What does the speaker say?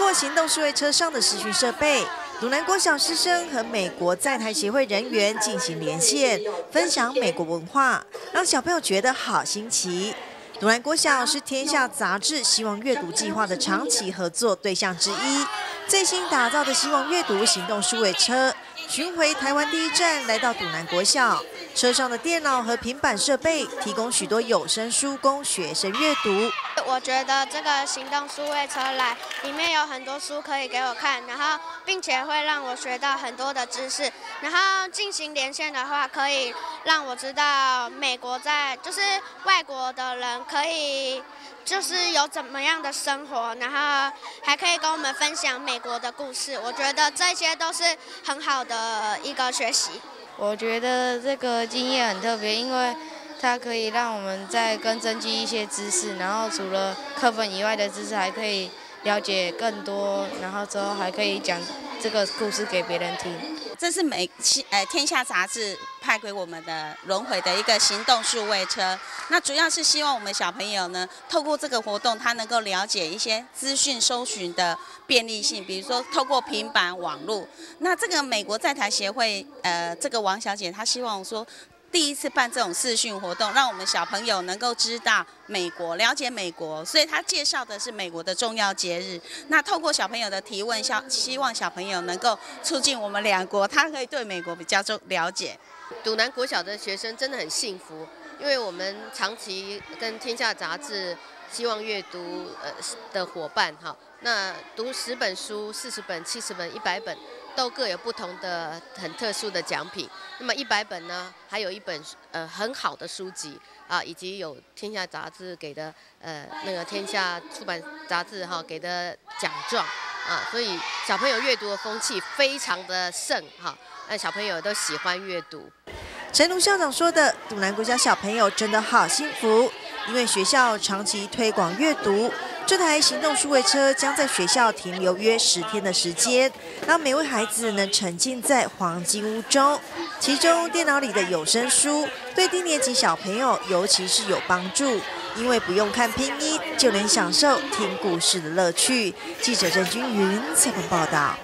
过行动数位车上的视讯设备，独南国小师生和美国在台协会人员进行连线，分享美国文化，让小朋友觉得好新奇。独南国小是天下杂志希望阅读计划的长期合作对象之一，最新打造的希望阅读行动数位车，巡回台湾第一站来到独南国小。车上的电脑和平板设备提供许多有声书供学生阅读。我觉得这个行动数位车来里面有很多书可以给我看，然后并且会让我学到很多的知识。然后进行连线的话，可以让我知道美国在就是外国的人可以就是有怎么样的生活，然后还可以跟我们分享美国的故事。我觉得这些都是很好的一个学习。我觉得这个经验很特别，因为它可以让我们再更增进一些知识，然后除了课本以外的知识，还可以了解更多，然后之后还可以讲这个故事给别人听。这是美呃天下杂志派给我们的轮回的一个行动数位车，那主要是希望我们小朋友呢，透过这个活动，他能够了解一些资讯搜寻的便利性，比如说透过平板网络。那这个美国在台协会呃这个王小姐她希望说。第一次办这种视讯活动，让我们小朋友能够知道美国，了解美国，所以他介绍的是美国的重要节日。那透过小朋友的提问，希希望小朋友能够促进我们两国，他可以对美国比较重了解。堵南国小的学生真的很幸福，因为我们长期跟天下杂志、希望阅读呃的伙伴哈，那读十本书、四十本、七十本、一百本。都各有不同的很特殊的奖品。那么一百本呢，还有一本呃很好的书籍啊，以及有天下杂志给的呃那个天下出版杂志哈给的奖状啊，所以小朋友阅读的风气非常的盛哈，那小朋友都喜欢阅读。陈龙校长说的，杜南国家小朋友真的好幸福，因为学校长期推广阅读。这台行动数位车将在学校停留约十天的时间，让每位孩子能沉浸在黄金屋中。其中电脑里的有声书对低年级小朋友尤其是有帮助，因为不用看拼音就能享受听故事的乐趣。记者郑君云采访报道。